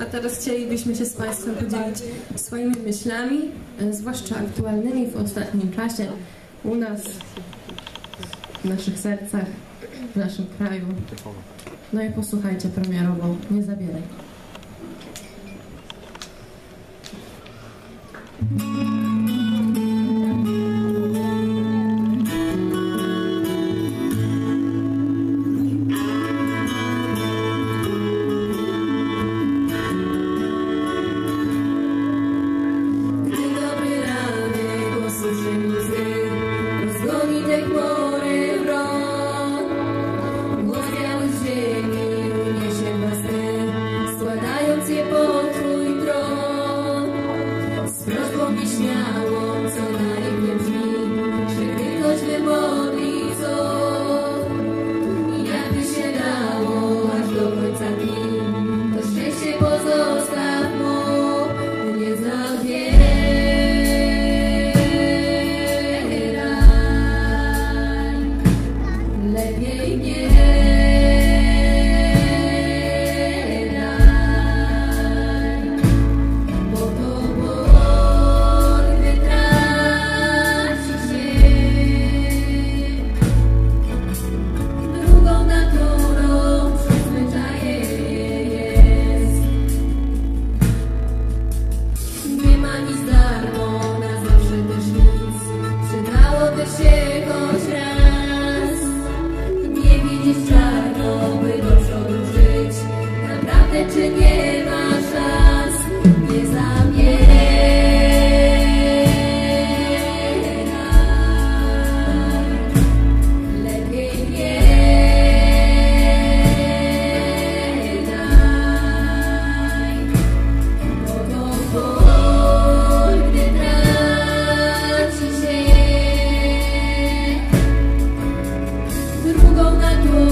A teraz chcielibyśmy się z Państwem podzielić swoimi myślami, e, zwłaszcza aktualnymi w ostatnim czasie u nas, w naszych sercach, w naszym kraju. No i posłuchajcie premierową, nie zabieraj. czy nie ma. Мир кругом на.